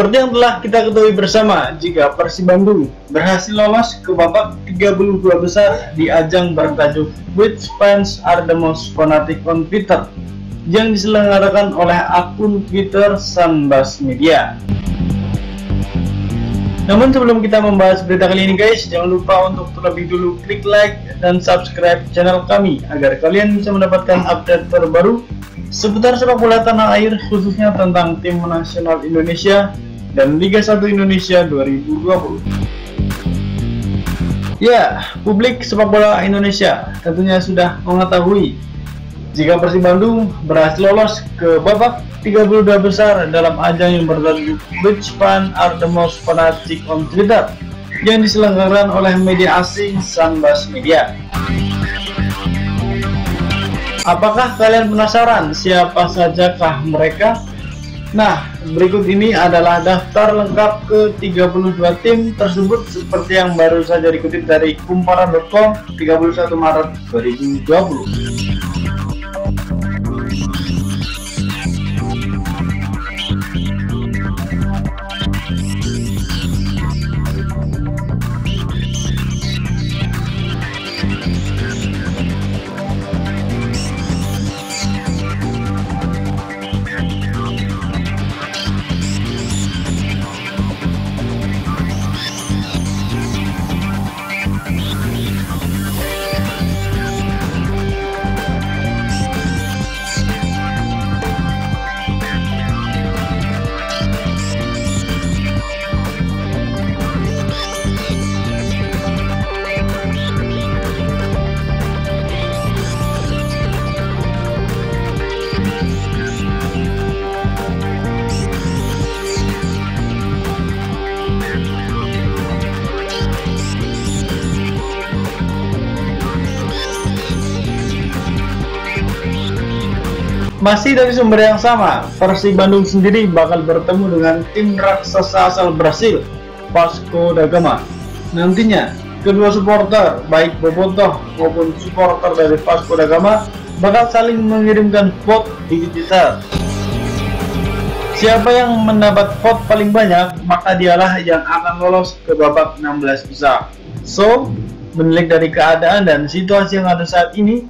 Seperti yang telah kita ketahui bersama, jika Persib Bandung berhasil lolos ke babak 32 besar di ajang bertajuk Which Fans Are The Most Fanatic on Twitter yang diselenggarakan oleh akun Twitter Sunbus Media. Namun sebelum kita membahas berita kali ini guys, jangan lupa untuk terlebih dulu klik like dan subscribe channel kami agar kalian bisa mendapatkan update terbaru seputar sepak bola tanah air khususnya tentang tim nasional Indonesia dan Liga 1 Indonesia 2020. Ya, publik sepak bola Indonesia tentunya sudah mengetahui jika Persib Bandung berhasil lolos ke babak 32 besar dalam ajang yang bertajuk Which Fan Are The Most Fanatic on Twitter yang diselenggarakan oleh media asing Sunbus Media. Apakah kalian penasaran siapa sajakah mereka? Nah, berikut ini adalah daftar lengkap ke 32 tim tersebut seperti yang baru saja dikutip dari kumparan.com 31 Maret 2020. Masih dari sumber yang sama, Persib Bandung sendiri bakal bertemu dengan tim raksasa asal Brasil, Vasco da Gama. Nantinya, kedua supporter, baik Bobotoh maupun supporter dari Vasco da Gama, bakal saling mengirimkan vote di. Siapa yang mendapat vote paling banyak, maka dialah yang akan lolos ke babak 16 besar. So, menilik dari keadaan dan situasi yang ada saat ini,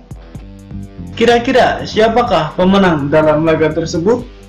Kira-kira siapakah pemenang dalam laga tersebut?